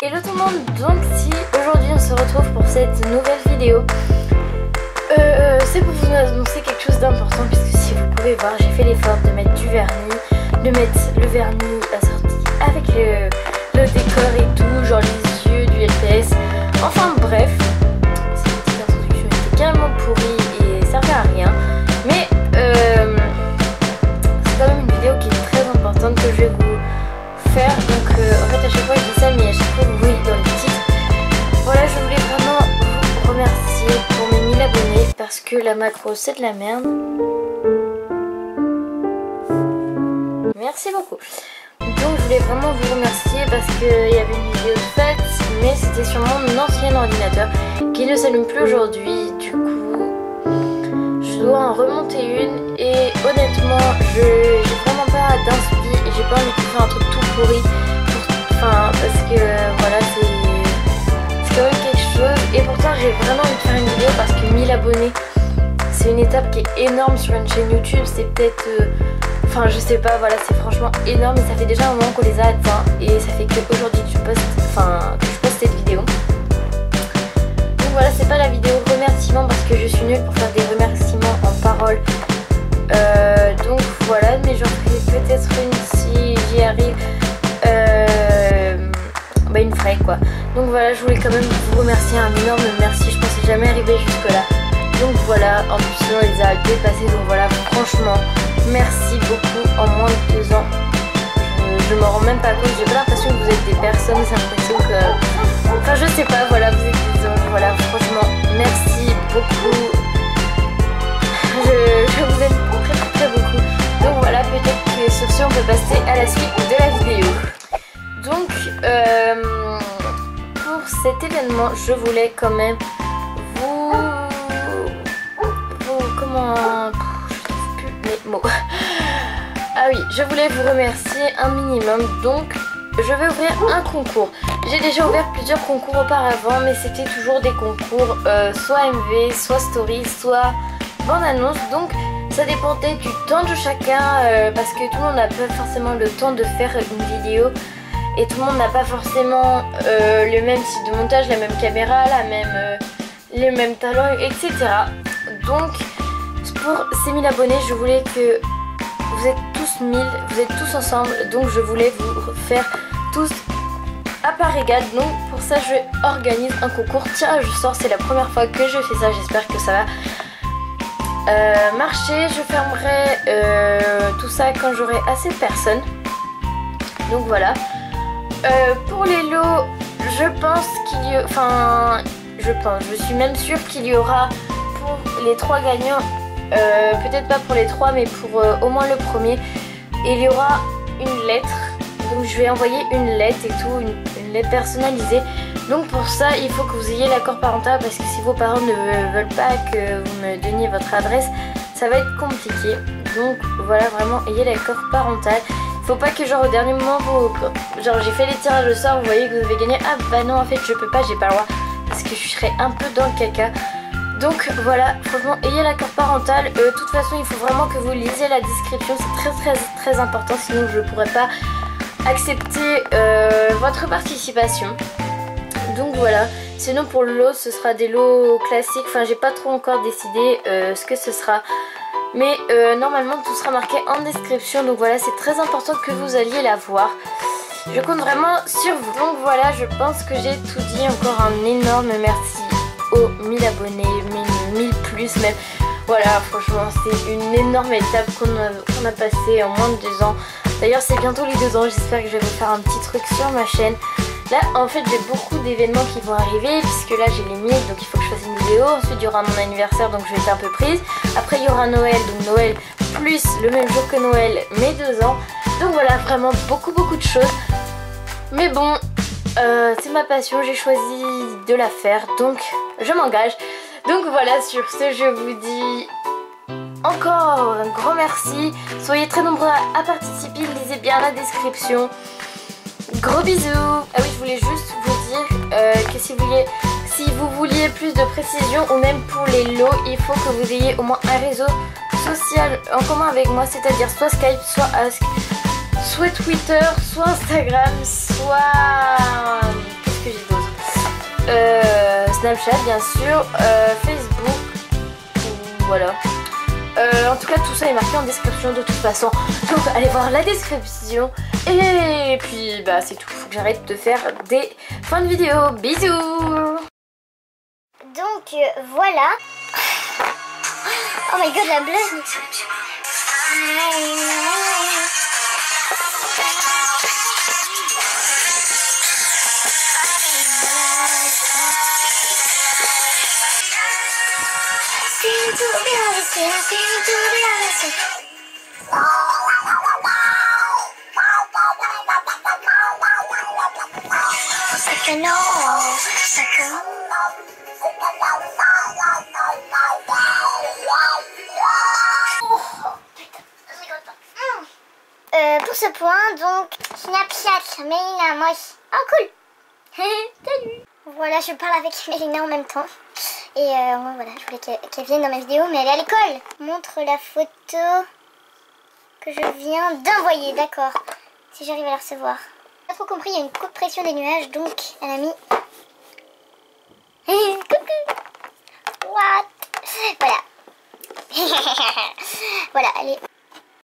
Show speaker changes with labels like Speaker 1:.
Speaker 1: Hello tout le monde, donc si aujourd'hui on se retrouve pour cette nouvelle vidéo euh, euh, C'est pour vous annoncer quelque chose d'important puisque si vous pouvez voir j'ai fait l'effort de mettre du vernis De mettre le vernis à sa que la macro c'est de la merde. Merci beaucoup. Donc je voulais vraiment vous remercier parce qu'il y avait une vidéo faite mais c'était sur mon ancien ordinateur qui ne s'allume plus aujourd'hui. Du coup je dois en remonter une et honnêtement je j'ai vraiment pas d'inspi et j'ai pas envie de faire un truc tout pourri enfin parce que voilà c'est quand même quelque chose et pourtant j'ai vraiment envie de faire une vidéo parce que 1000 abonnés c'est une étape qui est énorme sur une chaîne YouTube c'est peut-être euh, enfin je sais pas voilà c'est franchement énorme et ça fait déjà un moment qu'on les a atteints et ça fait qu'aujourd'hui que je poste enfin que je poste cette vidéo donc voilà c'est pas la vidéo remerciement parce que je suis nulle pour faire des remerciements en parole euh, donc voilà, mais j'en ferai peut-être une si j'y arrive. Euh, bah une vraie quoi. Donc voilà, je voulais quand même vous remercier un énorme merci. Je pensais jamais arriver jusque là. Donc voilà, en plus on les a dépassés. Donc voilà, franchement, merci beaucoup en moins de deux ans. Je, je m'en rends même pas compte. J'ai pas l'impression que vous êtes des personnes. J'ai l'impression que, enfin je sais pas. Voilà, vous êtes des hommes. Voilà, franchement, merci beaucoup. Je, je vous aime très très beaucoup. Donc voilà, peut-être que sur ce, on peut passer à la suite de la vidéo. Donc, euh, pour cet événement, je voulais quand même Ah oui, je voulais vous remercier un minimum. Donc, je vais ouvrir un concours. J'ai déjà ouvert plusieurs concours auparavant, mais c'était toujours des concours euh, soit MV, soit Story, soit bande annonce. Donc, ça dépendait du temps de chacun euh, parce que tout le monde n'a pas forcément le temps de faire une vidéo et tout le monde n'a pas forcément euh, le même type de montage, la même caméra, la même, les mêmes talents, etc. Donc pour ces 1000 abonnés, je voulais que vous êtes tous 1000, vous êtes tous ensemble, donc je voulais vous faire tous à part égale. Donc pour ça, je organise un concours tirage au sort. C'est la première fois que je fais ça. J'espère que ça va euh, marcher. Je fermerai euh, tout ça quand j'aurai assez de personnes. Donc voilà. Euh, pour les lots, je pense qu'il y a... Enfin, je pense, je suis même sûre qu'il y aura pour les trois gagnants, euh, peut-être pas pour les trois, mais pour euh, au moins le premier, il y aura une lettre. Donc je vais envoyer une lettre et tout, une, lettre personnalisée. Donc pour ça, il faut que vous ayez l'accord parental parce que si vos parents ne veulent pas que vous me donniez votre adresse, ça va être compliqué. Donc voilà, vraiment, ayez l'accord parental. Faut pas que genre au dernier moment vous... Genre j'ai fait les tirages au sort, vous voyez que vous avez gagné. Ah bah non en fait je peux pas, j'ai pas le droit. Parce que je serais un peu dans le caca. Donc voilà, franchement ayez l'accord parental. Euh, de toute façon il faut vraiment que vous lisiez la description. C'est très très très important sinon je ne pourrais pas accepter euh, votre participation. Donc voilà, sinon pour le lot ce sera des lots classiques. Enfin j'ai pas trop encore décidé euh, ce que ce sera. Mais normalement tout sera marqué en description. Donc voilà, c'est très important que vous alliez la voir. Je compte vraiment sur vous. Donc voilà, je pense que j'ai tout dit. Encore un énorme merci aux 1000 abonnés, 1000, 1000 plus même. Voilà, franchement, c'est une énorme étape qu'on a, passée en moins de deux ans. D'ailleurs, c'est bientôt les deux ans. J'espère que je vais faire un petit truc sur ma chaîne. Là, en fait, j'ai beaucoup d'événements qui vont arriver puisque là, j'ai les 1000, donc il faut que je fasse une vidéo. Ensuite, il y aura mon anniversaire, donc je vais être un peu prise. Après, il y aura Noël, donc Noël plus le même jour que Noël, mes deux ans. Donc voilà, vraiment beaucoup, beaucoup de choses. Mais bon, euh, c'est ma passion, j'ai choisi de la faire, donc je m'engage. Donc voilà, sur ce, je vous dis encore un grand merci. Soyez très nombreux à, participer, lisez bien la description. Gros bisous Ah oui, je voulais juste vous dire euh, que si vous, vouliez, si vous vouliez plus de précision ou même pour les lots, il faut que vous ayez au moins un réseau social en commun avec moi, c'est-à-dire soit Skype, soit Ask, soit Twitter, soit Instagram, soit... Qu'est-ce que j'ai d'autre? Euh, Snapchat bien sûr, euh, Facebook, voilà. Euh, en tout cas, tout ça est marqué en description de toute façon. Donc, allez voir la description. Et puis, bah, c'est tout. Faut que j'arrête de faire des fins de vidéo. Bisous
Speaker 2: Donc, voilà. Oh my god, la blague Euh, pour ce point, donc, Snapchat, Mélina, moi. Oh, cool Salut Voilà, je parle avec Mélina en même temps. Et euh, voilà, je voulais qu'elle vienne dans ma vidéo, mais elle est à l'école. Montre la photo que je viens d'envoyer, d'accord. Si j'arrive à la recevoir. Pas trop compris, il y a une coupe pression des nuages, donc elle a mis... Coucou What? Voilà. voilà, allez.